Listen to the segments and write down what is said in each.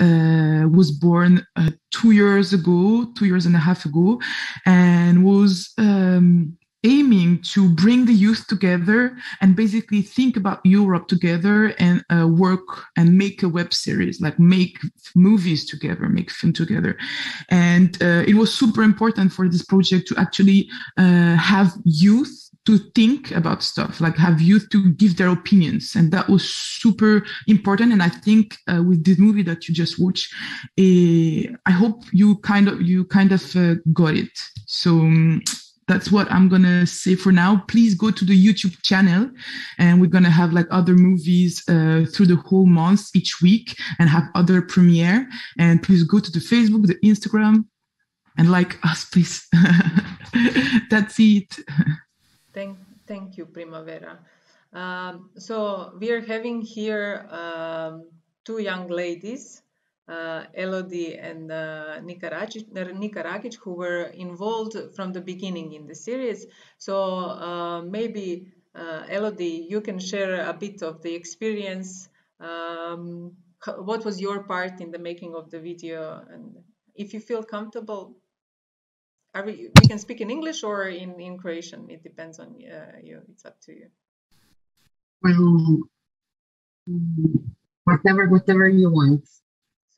uh, was born uh, two years ago, two years and a half ago, and was um, aiming to bring the youth together and basically think about Europe together and uh, work and make a web series, like make movies together, make film together. And uh, it was super important for this project to actually uh, have youth to think about stuff, like have youth to give their opinions. And that was super important. And I think uh, with this movie that you just watched, uh, I hope you kind of, you kind of uh, got it. So, um, that's what I'm gonna say for now. Please go to the YouTube channel, and we're gonna have like other movies uh, through the whole month each week, and have other premiere. And please go to the Facebook, the Instagram, and like us, please. that's it. Thank, thank you, Primavera. Um, so we are having here um, two young ladies uh, Elodie and uh, Nika Rakic, who were involved from the beginning in the series. So uh, maybe uh, Elodie, you can share a bit of the experience. Um, what was your part in the making of the video? And if you feel comfortable, we, we, can speak in English or in, in Croatian. It depends on uh, you. It's up to you. Well, whatever, whatever you want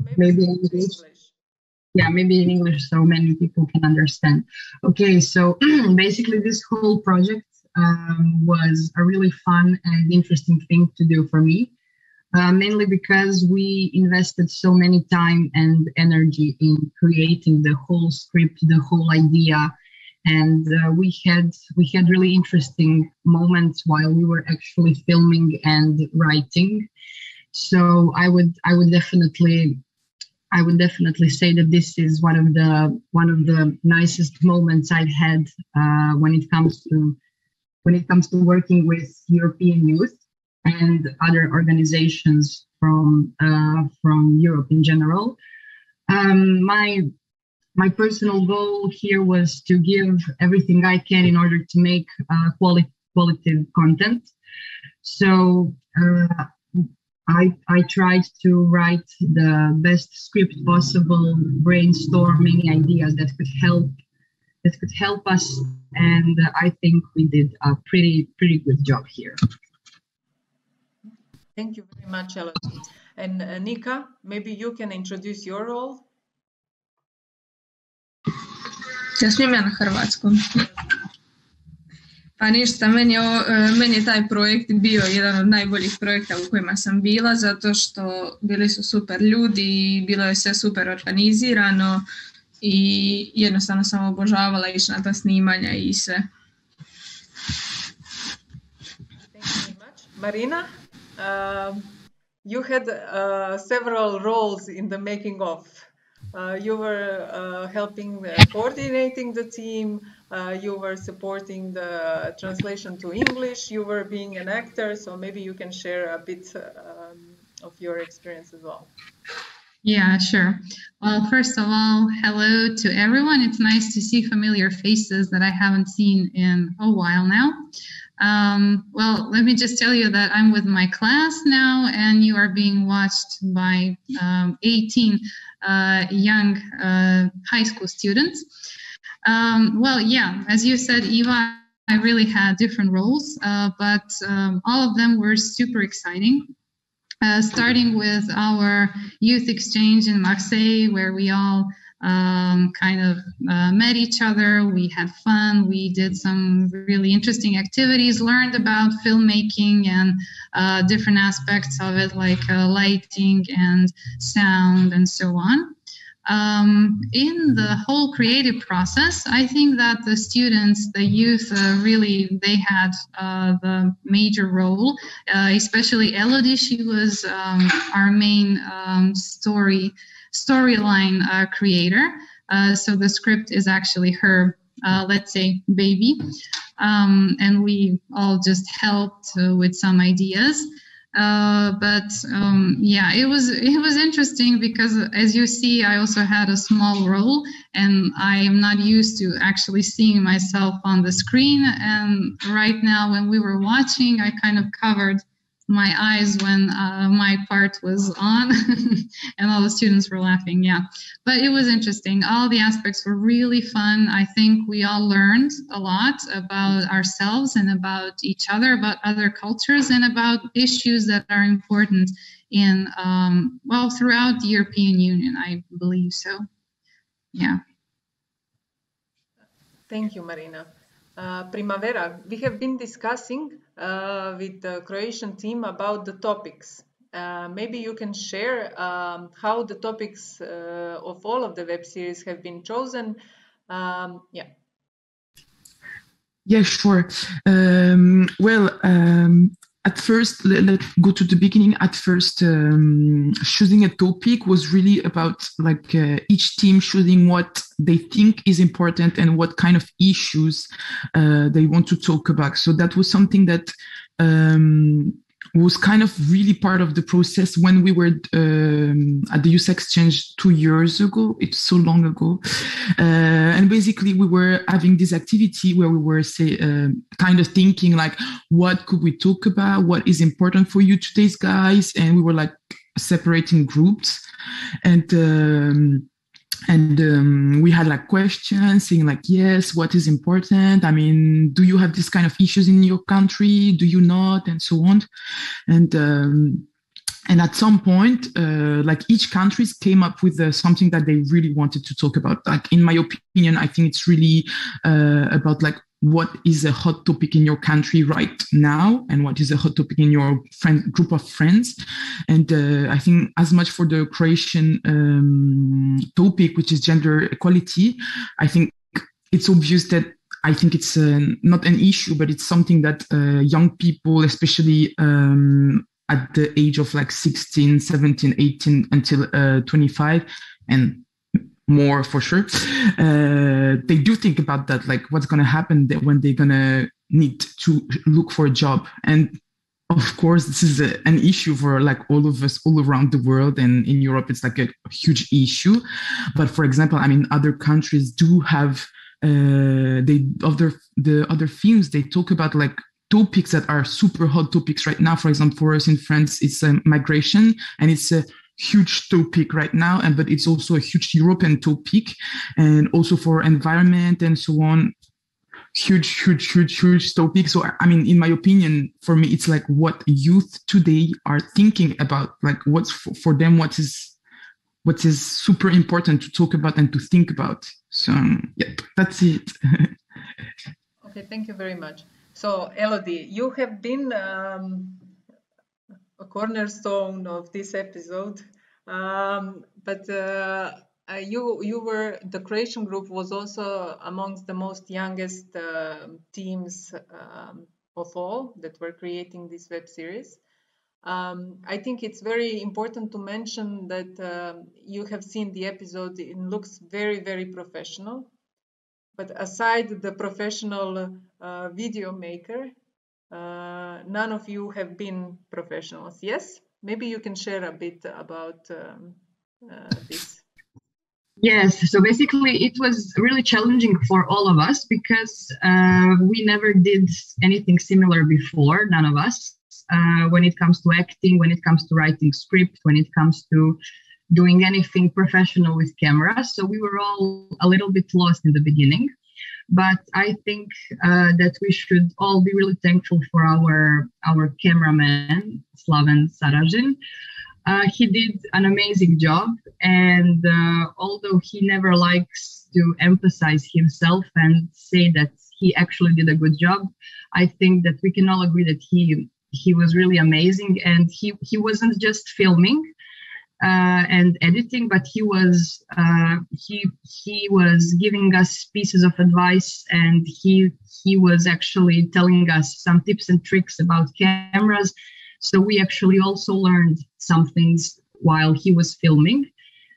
maybe, maybe in English. English. Yeah, maybe in English so many people can understand. Okay, so basically, this whole project um, was a really fun and interesting thing to do for me. Uh, mainly because we invested so many time and energy in creating the whole script, the whole idea, and uh, we had we had really interesting moments while we were actually filming and writing. So I would I would definitely I would definitely say that this is one of the one of the nicest moments I've had uh, when it comes to when it comes to working with European youth and other organizations from uh, from Europe in general. Um, my my personal goal here was to give everything I can in order to make uh, quality qualitative content. So uh, I, I tried to write the best script possible, brainstorm many ideas that could help that could help us, and I think we did a pretty pretty good job here. Thank you very much, Elodie. And uh, Nika, maybe you can introduce your role. Ja smijem ja na hrvatskom. Pa ništa, meni je, meni je taj projekt bio jedan od najboljih projekta u kojima sam bila, zato što bili su super ljudi i bilo je sve super organizirano i jednostavno sam obožavala ići na ta snimanja i sve. Marina, uh, you had uh, several roles in the making of. Uh, you were uh, helping uh, coordinating the team, uh, you were supporting the translation to English, you were being an actor, so maybe you can share a bit um, of your experience as well. Yeah, sure. Well, first of all, hello to everyone. It's nice to see familiar faces that I haven't seen in a while now. Um, well, let me just tell you that I'm with my class now, and you are being watched by um, 18 uh, young uh, high school students. Um, well, yeah, as you said, Eva, I really had different roles, uh, but um, all of them were super exciting. Uh, starting with our youth exchange in Marseille, where we all um, kind of uh, met each other. We had fun. We did some really interesting activities, learned about filmmaking and uh, different aspects of it, like uh, lighting and sound and so on. Um, in the whole creative process, I think that the students, the youth, uh, really they had uh, the major role. Uh, especially Elodie, she was um, our main um, story storyline uh, creator. Uh, so the script is actually her, uh, let's say, baby, um, and we all just helped with some ideas. Uh, but um, yeah, it was it was interesting because as you see, I also had a small role, and I am not used to actually seeing myself on the screen. And right now, when we were watching, I kind of covered my eyes when uh, my part was on and all the students were laughing. Yeah, but it was interesting. All the aspects were really fun. I think we all learned a lot about ourselves and about each other, about other cultures, and about issues that are important in, um, well, throughout the European Union. I believe so. Yeah. Thank you, Marina. Uh, Primavera, we have been discussing uh, with the Croatian team about the topics. Uh, maybe you can share um, how the topics uh, of all of the web series have been chosen. Um, yeah. Yeah, sure. Um, well, um, at first, let, us go to the beginning. At first, um, choosing a topic was really about like uh, each team choosing what they think is important and what kind of issues uh, they want to talk about. So that was something that um, was kind of really part of the process when we were um, at the youth exchange two years ago. It's so long ago, uh, and basically we were having this activity where we were say uh, kind of thinking like, what could we talk about? What is important for you today's guys? And we were like separating groups, and. Um, and um, we had like questions saying like yes what is important? I mean do you have this kind of issues in your country? Do you not? And so on. And um, and at some point uh, like each countries came up with uh, something that they really wanted to talk about. Like in my opinion i think it's really uh, about like what is a hot topic in your country right now and what is a hot topic in your friend group of friends. And uh, i think as much for the croatian um, topic which is gender equality i think it's obvious that i think it's uh, not an issue but it's something that uh, young people especially um, at the age of like 16 17 18 until uh, 25 and more for sure. Uh, they do think about that, like what's going to happen when they're going to need to look for a job. And of course, this is a, an issue for like all of us all around the world. And in Europe, it's like a huge issue. But for example, I mean, other countries do have uh, they other the other films they talk about like topics that are super hot topics right now. For example, for us in France, it's uh, migration, and it's a huge topic right now and but it's also a huge european topic and also for environment and so on. Huge huge huge huge topic so i mean in my opinion for me it's like what youth today are thinking about like what's for, for them what is what is super important to talk about and to think about. So yep that's it. Okay thank you very much. So elodie you have been um, a cornerstone of this episode. Um, but uh, uh, you you were the Croatian group was also amongst the most youngest uh, teams um, of all that were creating this web series. Um, I think it's very important to mention that uh, you have seen the episode. It looks very very professional, but aside the professional uh, video maker, uh, none of you have been professionals, yes? Maybe you can share a bit about um, uh, this. Yes, so basically it was really challenging for all of us because uh, we never did anything similar before, none of us. Uh, when it comes to acting, when it comes to writing script, when it comes to doing anything professional with camera. So we were all a little bit lost in the beginning. But I think uh, that we should all be really thankful for our our cameraman Slaven Sarajin. Uh, he did an amazing job, and uh, although he never likes to emphasize himself and say that he actually did a good job, I think that we can all agree that he he was really amazing, and he he wasn't just filming uh, and editing, but he was uh, he he was giving us pieces of advice, and he he was actually telling us some tips and tricks about cameras. So we actually also learned some things while he was filming.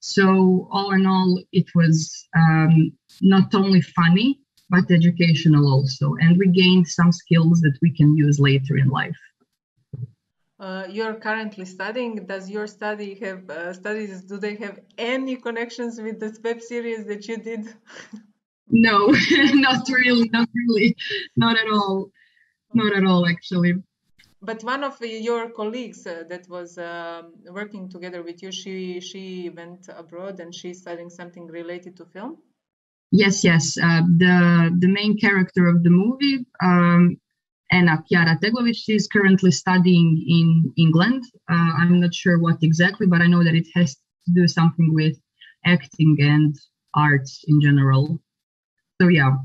So all in all, it was um, not only funny but educational also, and we gained some skills that we can use later in life uh, you're currently studying does your study have uh, studies do they have any connections with this web series that you did no not really not really not at all not at all actually but one of your colleagues uh, that was um, working together with you, she she went abroad and she's studying something related to film. Yes, yes. Uh, the the main character of the movie, um, Anna Chiara Teglovic, she's currently studying in England. Uh, I'm not sure what exactly, but I know that it has to do something with acting and arts in general. So yeah.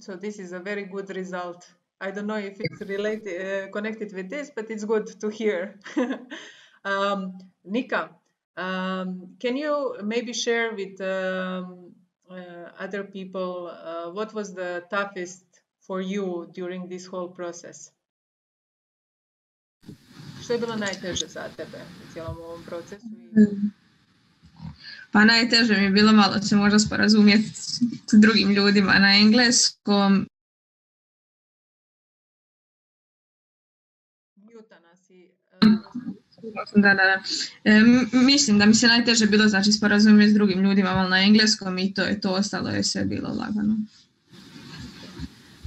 So this is a very good result I don't know if it's related uh, connected with this, but it's good to hear. um, Nika, um, can you maybe share with um, uh, other people uh, what was the toughest for you during this whole process? Što je bilo najteže za tebe u cijelom ovom procesu? Pa najteže mi je bilo malo se možda sporazumjeti s drugim ljudima na engleskom Da, da, da. E, mislim da mi se najteže bilo znači sporazumjeti s drugim ljudima malo na engleskom i to je to, ostalo je sve bilo lagano.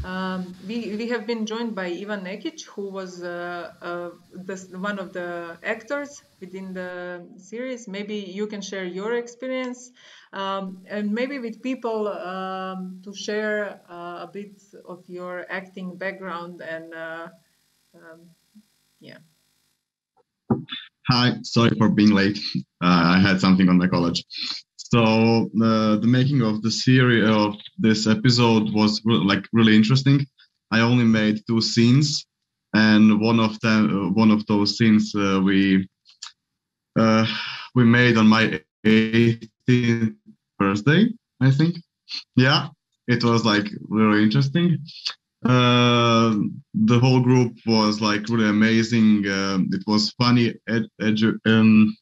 Um, we, we have been joined by Ivan Nekic, who was uh, uh, the, one of the actors within the series. Maybe you can share your experience um, and maybe with people um, to share uh, a bit of your acting background and uh, um, yeah. Hi, sorry for being late. Uh, I had something on my college. So uh, the making of the series of this episode was re- like really interesting. I only made two scenes, and one of them, uh, one of those scenes, uh, we uh, we made on my 18th birthday, I think. Yeah, it was like really interesting. Uh, the whole group was like really amazing. Uh, it was funny, ed- edu- um,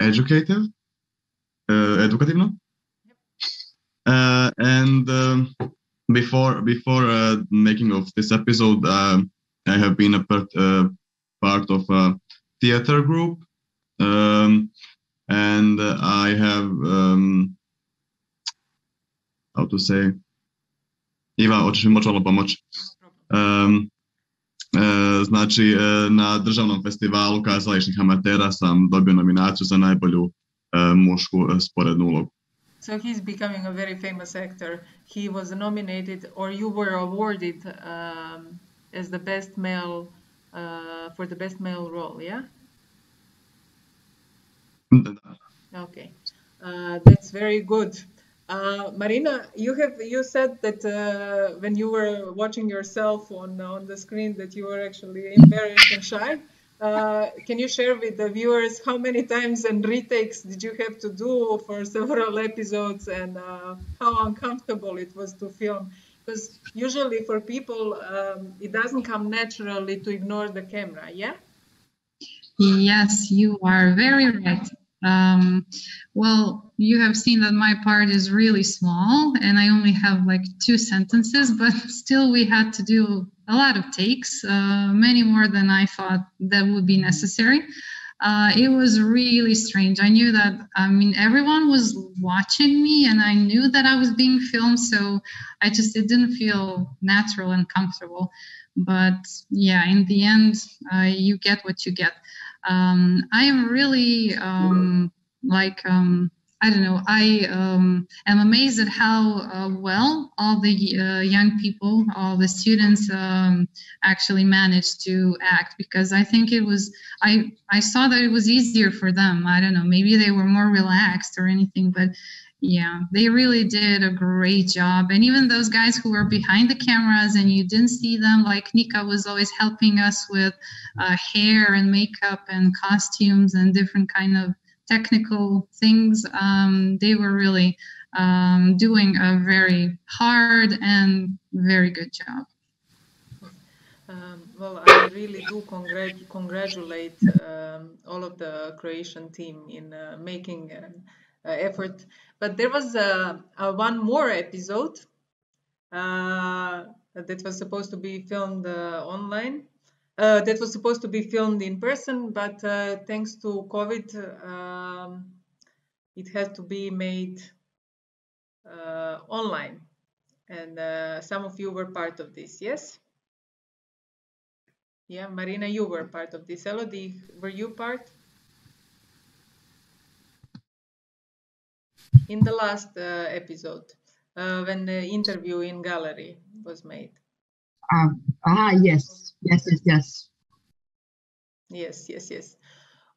educative, uh, educative, uh, and um, before before uh, making of this episode, um, I have been a part, uh, part of a theater group, um, and I have um, how to say Iva, hoćeš mi moći malo pomoć? Um, e, znači, e, na državnom festivalu kazališnih amatera sam dobio nominaciju za najbolju mušku sporednu. So he's becoming a very famous actor. He was nominated, or you were awarded um, as the best male uh, for the best male role, yeah? Okay, uh, that's very good. Uh, Marina, you have you said that uh, when you were watching yourself on on the screen that you were actually embarrassed and shy. Uh, can you share with the viewers how many times and retakes did you have to do for several episodes and uh, how uncomfortable it was to film? Because usually for people, um, it doesn't come naturally to ignore the camera. Yeah. Yes, you are very right. Um, well, you have seen that my part is really small and I only have like two sentences, but still we had to do a lot of takes, uh, many more than I thought that would be necessary. Uh, it was really strange. I knew that, I mean, everyone was watching me and I knew that I was being filmed. So I just, it didn't feel natural and comfortable. But yeah, in the end, uh, you get what you get um, I am really um, like um, I don't know. I um, am amazed at how uh, well all the uh, young people, all the students, um, actually managed to act. Because I think it was, I I saw that it was easier for them. I don't know. Maybe they were more relaxed or anything, but yeah, they really did a great job. And even those guys who were behind the cameras and you didn't see them, like Nika was always helping us with uh, hair and makeup and costumes and different kind of technical things. Um, they were really um, doing a very hard and very good job. Um, well, I really do congr- congratulate um, all of the Croatian team in uh, making uh, effort but there was one more episode uh, that was supposed to be filmed uh, online. Uh, that was supposed to be filmed in person, but uh, thanks to COVID, um, it had to be made uh, online. And uh, some of you were part of this, yes? Yeah, Marina, you were part of this. Elodie, were you part? In the last uh, episode, uh, when the interview in gallery was made. Uh, ah, yes, yes, yes, yes. Yes, yes, yes.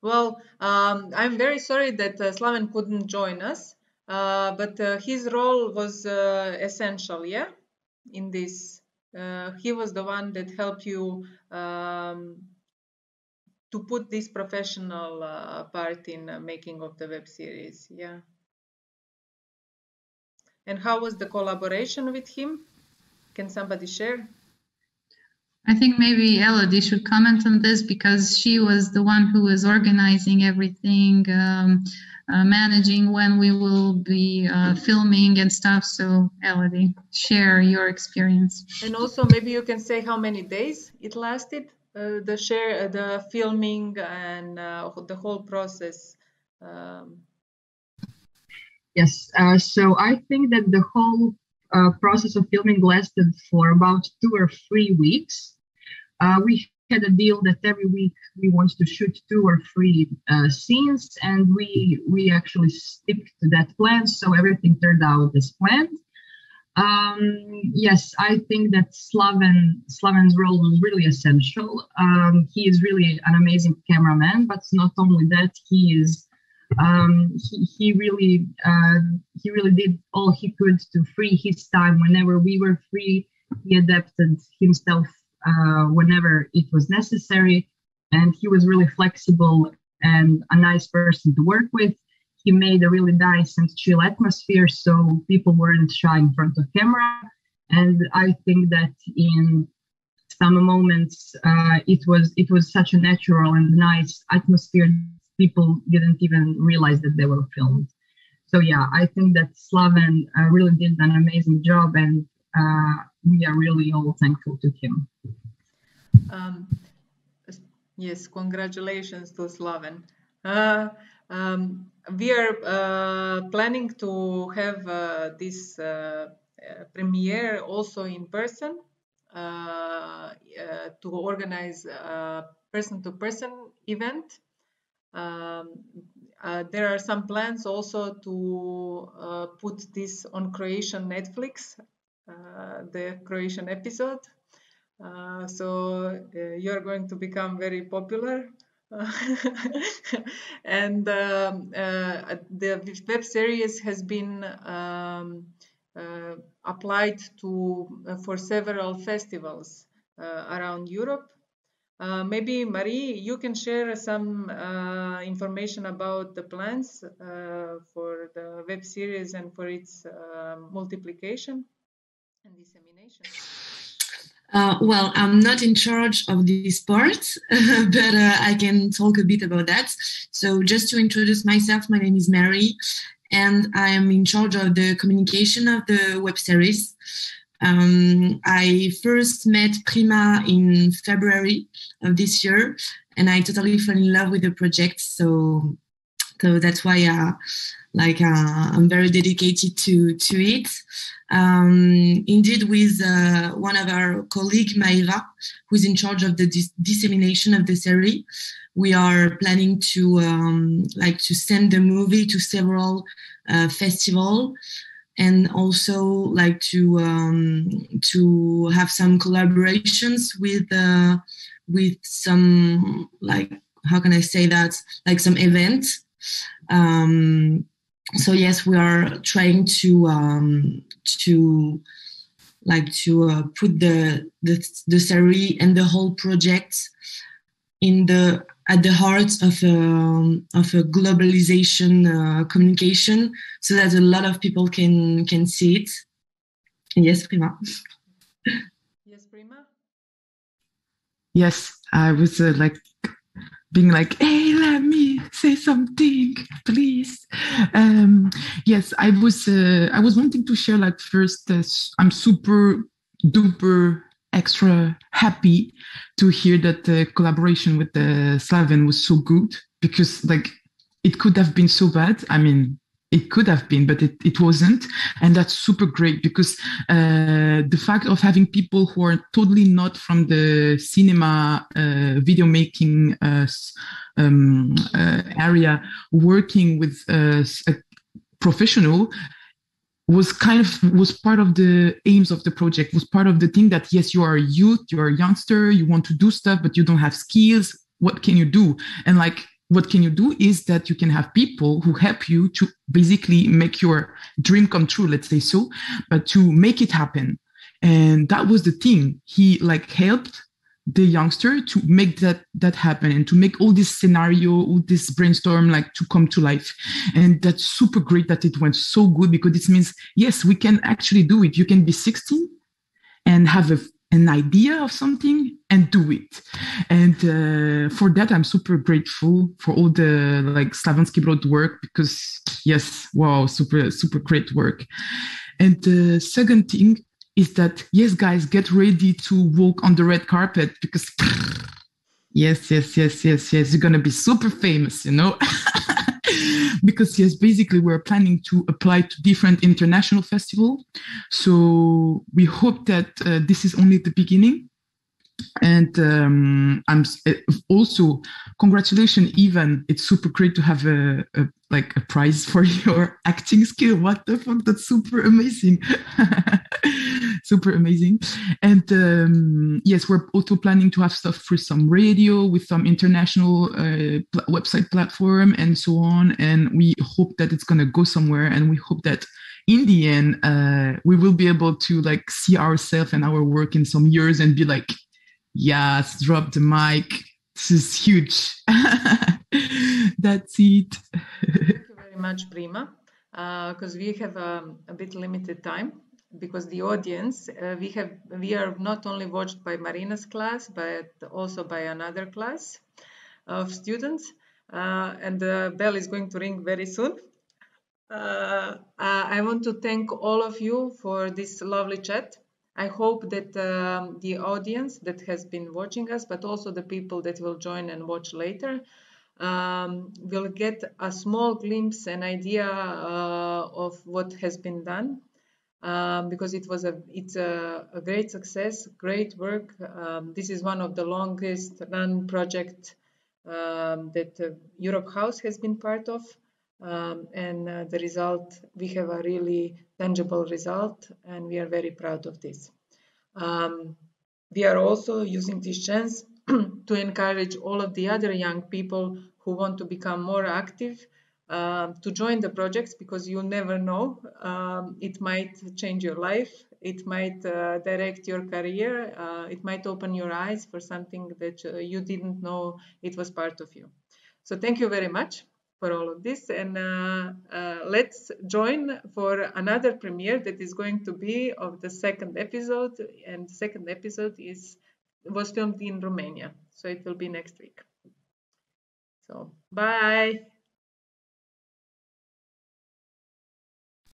Well, um, I'm very sorry that uh, Slaven couldn't join us, uh, but uh, his role was uh, essential, yeah, in this. Uh, he was the one that helped you um, to put this professional uh, part in making of the web series, yeah. And how was the collaboration with him? Can somebody share? I think maybe Elodie should comment on this because she was the one who was organizing everything, um, uh, managing when we will be uh, filming and stuff. So, Elodie, share your experience. And also, maybe you can say how many days it lasted, uh, the share, uh, the filming, and uh, the whole process. Um... Yes. Uh, so I think that the whole uh, process of filming lasted for about two or three weeks. Uh, we had a deal that every week we wanted to shoot two or three uh, scenes, and we we actually stick to that plan. So everything turned out as planned. Um, yes, I think that Slaven Slaven's role was really essential. Um, he is really an amazing cameraman, but not only that, he is um, he, he really uh, he really did all he could to free his time whenever we were free. He adapted himself uh, whenever it was necessary, and he was really flexible and a nice person to work with. He made a really nice and chill atmosphere, so people weren't shy in front of camera. And I think that in some moments uh, it was it was such a natural and nice atmosphere people didn't even realize that they were filmed. So yeah, I think that Slaven uh, really did an amazing job, and uh, we are really all thankful to him. Um, yes, congratulations to Slaven. Uh, um, we are uh, planning to have uh, this uh, premiere also in person to organize a person-to-person event um, uh, there are some plans also to uh, put this on Croatian Netflix, uh, the Croatian episode. Uh, so uh, you're going to become very popular. and um, uh, the web series has been um, applied to for several festivals around Europe uh, maybe Marie, you can share some uh, information about the plans uh, for the web series and for its uh, multiplication and dissemination. Uh, well, I'm not in charge of this part, but I can talk a bit about that. So, just to introduce myself, my name is Mary, and I am in charge of the communication of the web series. Um, I first met Prima in February of this year, and I totally fell in love with the project. So, so that's why, uh, like, uh, I'm very dedicated to to it. Um, indeed, with uh, one of our colleague Maira, who's in charge of the dis- dissemination of the series, we are planning to um, like to send the movie to several uh, festivals and also like to um, to have some collaborations with uh, with some like how can I say that like some events. Um, so yes, we are trying to um, to like to uh, put the the the series and the whole project in the at the heart of a, um, of a globalization uh, communication so that a lot of people can can see it. Yes prima. Yes prima? Yes i was uh, like being like hey let me say something please. Um yes i was uh, i was wanting to share like first uh, i'm super duper extra happy to hear that the collaboration with the Slaven was so good because like it could have been so bad. I mean, it could have been, but it, it wasn't. And that's super great because uh, the fact of having people who are totally not from the cinema uh, video making uh, um, uh, area working with uh, a professional was kind of was part of the aims of the project was part of the thing that yes you are a youth you're a youngster you want to do stuff but you don't have skills. What can you do? And like what can you do is that you can have people who help you to basically make your dream come true let's say so but to make it happen. And that was the thing. He like helped the youngster to make that that happen and to make all this scenario all this brainstorm like to come to life. And that's super great that it went so good because it means yes we can actually do it. You can be 16 and have a, an idea of something and do it. And uh, for that i'm super grateful for all the like Slavonski Brod work because yes wow super super great work. And the second thing is that yes guys get ready to walk on the red carpet because yes yes yes yes yes you're gonna be super famous you know? Because yes basically we're planning to apply to different international festival. So we hope that uh, this is only the beginning. And um, I'm eh, also congratulations, Ivan It's super great to have a, a, like a prize for your acting skill. What the fuck? That's super amazing, super amazing. And um, yes, we're also planning to have stuff for some radio with some international uh, pl- website platform and so on. And we hope that it's gonna go somewhere. And we hope that in the end, uh, we will be able to like see ourselves and our work in some years and be like Yes, drop the mic. This is huge. That's it. Thank you very much, Prima. Because uh, we have um, a bit limited time because the audience uh, we have we are not only watched by Marina's class but also by another class of students uh, and the bell is going to ring very soon. Uh, I want to thank all of you for this lovely chat. I hope that um, the audience that has been watching us, but also the people that will join and watch later, um, will get a small glimpse, an idea uh, of what has been done. Um, because it was a it's a, a great success, great work. Um, this is one of the longest run project um, that uh, Europe House has been part of. Um, and uh, the result, we have a really tangible result, and we are very proud of this. Um, we are also using this chance to encourage all of the other young people who want to become more active uh, to join the projects because you never know. Um, it might change your life, it might uh, direct your career, uh, it might open your eyes for something that uh, you didn't know it was part of you. So, thank you very much for all of this. And uh, uh, let's join for another premiere that is going to be of the second episode. And second episode is was filmed in Romania, so it will be next week. So bye.